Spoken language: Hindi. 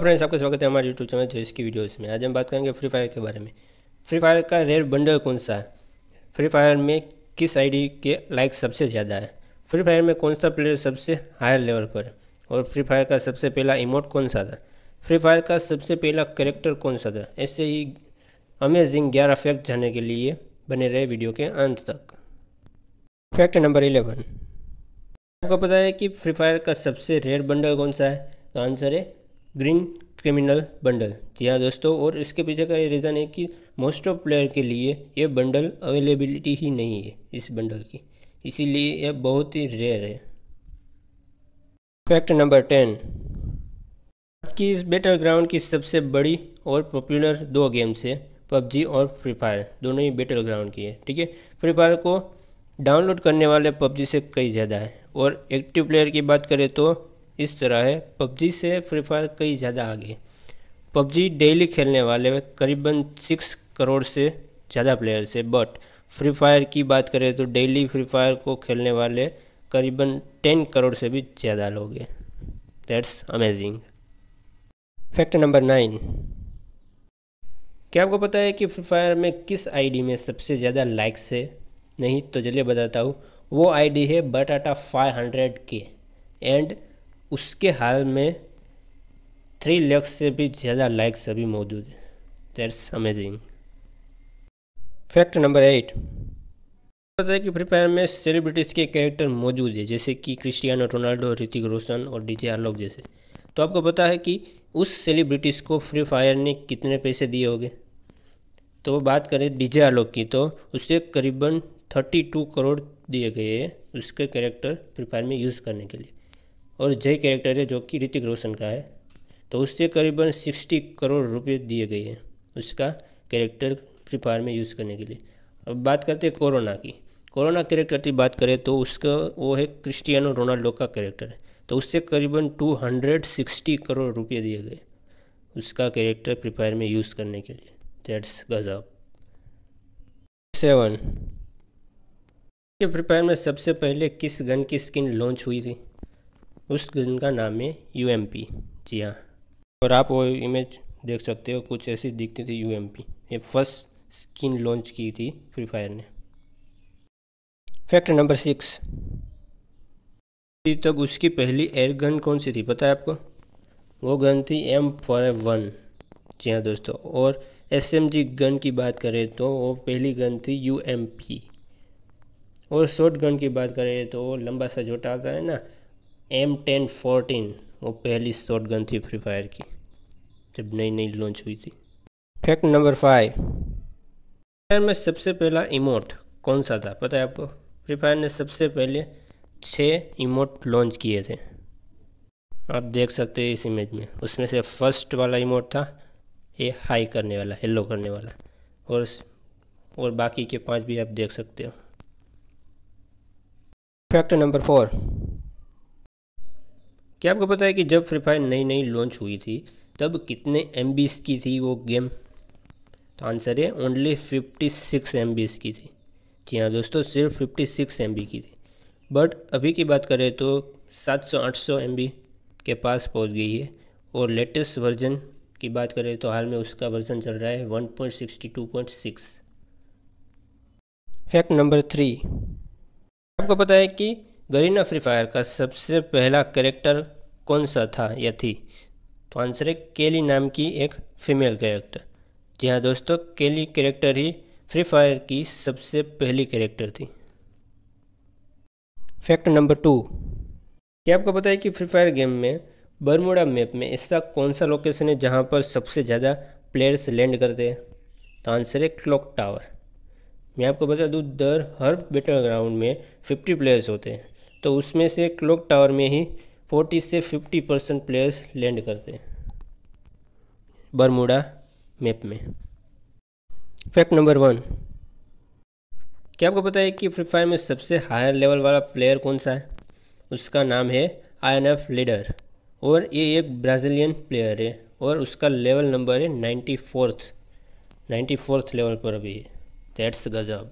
फ्रेंड्स, आपका स्वागत है हमारे यूट्यूब चैनल जोइस की वीडियोस में। आज हम बात करेंगे फ्री फायर के बारे में। फ्री फायर का रेयर बंडल कौन सा है? फ्री फायर में किस आईडी के लाइक सबसे ज़्यादा है? फ्री फायर में कौन सा प्लेयर सबसे हायर लेवल पर है? और फ्री फायर का सबसे पहला इमोट कौन सा था? फ्री फायर का सबसे पहला करेक्टर कौन सा था? ऐसे ही अमेजिंग ग्यारह फैक्ट जानने के लिए बने रहे वीडियो के अंत तक। फैक्ट नंबर इलेवन आपको पता है कि फ्री फायर का सबसे रेयर बंडल कौन सा है? तो आंसर है ग्रीन क्रिमिनल बंडल। जी हाँ दोस्तों, और इसके पीछे का ये रीज़न है कि मोस्ट ऑफ़ प्लेयर के लिए ये बंडल अवेलेबिलिटी ही नहीं है इस बंडल की। इसीलिए यह बहुत ही रेयर है। फैक्ट नंबर टेन आज की इस बेटर ग्राउंड की सबसे बड़ी और पॉपुलर दो गेम्स है, पबजी और फ्री फायर दोनों ही बेटर ग्राउंड की है, ठीक है? फ्री फायर को डाउनलोड करने वाले पबजी से कई ज़्यादा है। और एक्टिव प्लेयर की बात करें तो इस तरह है। पबजी से फ्री फायर कई ज़्यादा आगे। पबजी डेली खेलने वाले करीबन सिक्स करोड़ से ज़्यादा प्लेयर्स है। बट फ्री फायर की बात करें तो डेली फ्री फायर को खेलने वाले करीबन टेन करोड़ से भी ज़्यादा लोग हैं। That's amazing fact number nine क्या आपको पता है कि फ्री फायर में किस आईडी में सबसे ज़्यादा लाइक्स है? नहीं तो चलिए बताता हूँ। वो आईडी है बटाटा 500 के एंड उसके हाल में थ्री लैक्स से भी ज़्यादा लाइक्स अभी मौजूद है। That's amazing fact number eight पता है कि फ्री फायर में सेलिब्रिटीज़ के कैरेक्टर मौजूद है, जैसे कि क्रिस्टियानो रोनाल्डो ऋतिक रोशन और डीजे आलोक जैसे। तो आपको पता है कि उस सेलिब्रिटीज़ को फ्री फायर ने कितने पैसे दिए होंगे? तो बात करें डीजे आलोक की तो उसे करीबन थर्टी टू करोड़ दिए गए हैं उसके कैरेक्टर फ्री फायर में यूज़ करने के लिए। और जय कैरेक्टर है जो कि ऋतिक रोशन का है। तो उससे करीबन सिक्सटी करोड़ रुपए दिए गए हैं उसका कैरेक्टर फ्री फायर में यूज़ करने के लिए। अब बात करते हैं कोरोना की। कोरोना कैरेक्टर की बात करें तो उसका वो है क्रिस्टियानो रोनाल्डो का कैरेक्टर है। तो उससे करीबन टू हंड्रेड सिक्सटी करोड़ रुपये दिए गए उसका कैरेक्टर फ्री फायर में यूज़ करने के लिए। दैट्स गजब। सेवन फ्री फायर में सबसे पहले किस गन की स्किन लॉन्च हुई थी? उस गन का नाम है यू जी हाँ। और आप वो इमेज देख सकते हो, कुछ ऐसी दिखती थी पी ये फ़र्स्ट स्किन लॉन्च की थी फ्री फायर ने। फैक्ट नंबर सिक्स तब उसकी पहली एयर गन कौन सी थी, पता है आपको? वो गन थी एम फोर वन जी हाँ दोस्तों, और एस एम जी गन की बात करें तो वो पहली गन थी यू एम पी और शॉर्ट गन की बात करें तो वो लंबा सा जोटा आता है ना? एम टेन फोर्टीन वो पहली शॉर्ट गन थी फ्री फायर की, जब नई नई लॉन्च हुई थी। Fact number five free fire में सबसे पहला इमोट कौन सा था? पता है आपको? फ्री फायर ने सबसे पहले छः इमोट लॉन्च किए थे। आप देख सकते हैं इस इमेज में। उसमें से फ़र्स्ट वाला इमोट था, ये हाई करने वाला हेलो करने वाला। और और बाकी के पाँच भी आप देख सकते हो। फैक्ट नंबर फोर क्या आपको पता है कि जब फ्री फायर नई नई लॉन्च हुई थी, तब कितने एम की थी वो गेम तो आंसर है ओनली फिफ्टी सिक्स एम की थी। जी हाँ दोस्तों, सिर्फ़ फिफ्टी सिक्स एमबी की थी। बट अभी की बात करें तो सात सौ, आठ सौ एमबी के पास पहुँच गई है। और लेटेस्ट वर्जन की बात करें तो हाल में उसका वर्जन चल रहा है one point sixty two point six fact number three आपको पता है कि गरीना फ्री फायर का सबसे पहला करेक्टर कौन सा था? या थी। तो आंसर है केली नाम की एक फीमेल कैरेक्टर जी हाँ दोस्तों केली कैरेक्टर ही फ्री फायर की सबसे पहली कैरेक्टर थी। फैक्ट नंबर टू क्या आपको पता है कि फ्री फायर गेम में बरमुड़ा मैप में ऐसा कौन सा लोकेशन है जहाँ पर सबसे ज़्यादा प्लेयर्स लैंड करते हैं? तो आंसर है क्लॉक टावर मैं आपको बता दूँ, दर हर बैटल ग्राउंड में 50 प्लेयर्स होते हैं। तो उसमें से क्लॉक टावर में ही 40 से 50 परसेंट प्लेयर्स लैंड करते हैं। बरमुडा मैप में। Fact number one. क्या आपको पता है कि फ्री फायर में सबसे हायर लेवल वाला प्लेयर कौन सा है? उसका नाम है आई एन एफ़ लीडर और ये एक ब्राज़ीलियन प्लेयर है और उसका लेवल नंबर है ninety fourth ninety fourth level पर अभी। है दैट्स गजब